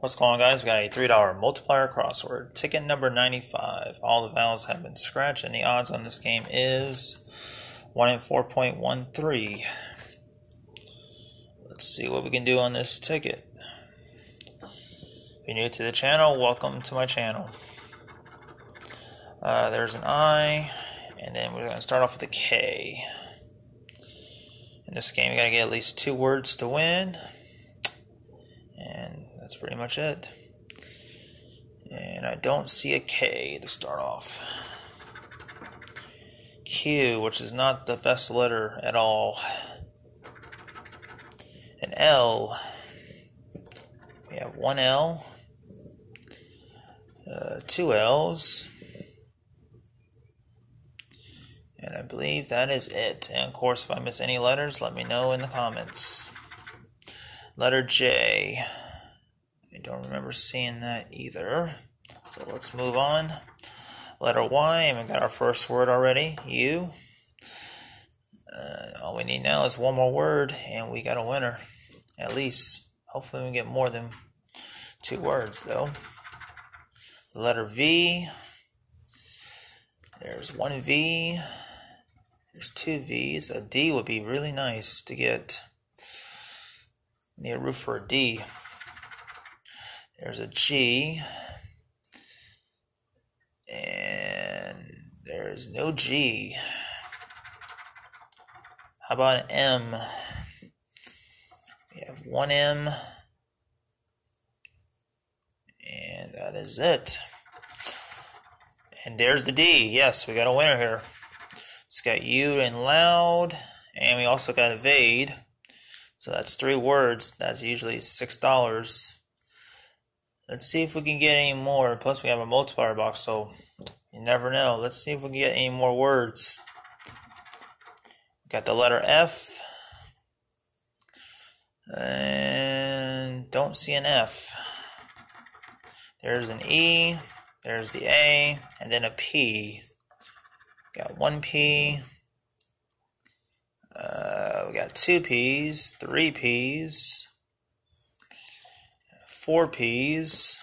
What's going on, guys? We got a $3 multiplier crossword. Ticket number 95. All the vowels have been scratched, and the odds on this game is 1 in 4.13. Let's see what we can do on this ticket. If you're new to the channel, welcome to my channel. Uh, there's an I, and then we're going to start off with a K. In this game, you got to get at least two words to win pretty much it. And I don't see a K to start off. Q, which is not the best letter at all. An L. We have one L, uh, two L's, and I believe that is it. And of course, if I miss any letters, let me know in the comments. Letter J. I don't remember seeing that either. So let's move on. Letter Y, and we got our first word already, U. Uh, all we need now is one more word, and we got a winner. At least. Hopefully, we get more than two words, though. letter V. There's one V. There's two V's. A D would be really nice to get. Need a roof for a D. There's a G. And there's no G. How about an M? We have one M. And that is it. And there's the D. Yes, we got a winner here. It's got U and loud. And we also got evade. So that's three words. That's usually six dollars. Let's see if we can get any more. Plus, we have a multiplier box, so you never know. Let's see if we can get any more words. Got the letter F. And don't see an F. There's an E. There's the A. And then a P. Got one P. Uh, we got two P's, three P's four P's.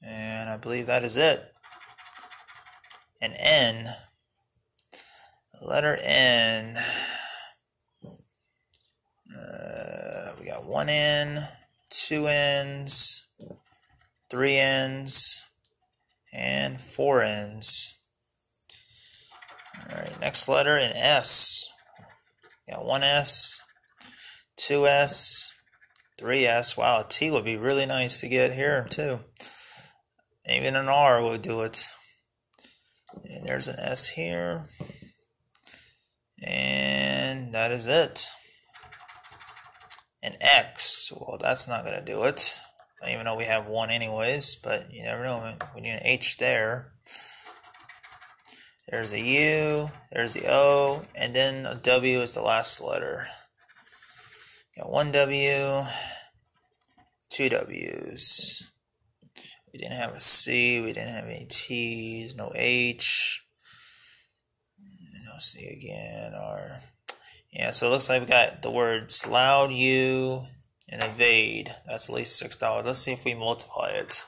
And I believe that is it. An N. Letter N. Uh, we got one N, two N's, three N's, and four N's. All right, next letter an S. got one S, two S, 3S. Wow, a T would be really nice to get here too. Even an R would do it. And there's an S here. And that is it. An X. Well, that's not going to do it. Even though we have one anyways, but you never know. We need an H there. There's a U, there's the O, and then a W is the last letter. Got one W, two W's. We didn't have a C, we didn't have any T's, no H, no C again, or yeah, so it looks like we got the words loud U and evade. That's at least six dollars. Let's see if we multiply it.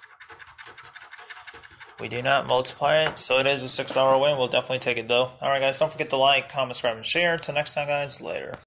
We do not multiply it, so it is a six dollar win. We'll definitely take it though. Alright guys, don't forget to like, comment, subscribe, and share. Until next time guys, later.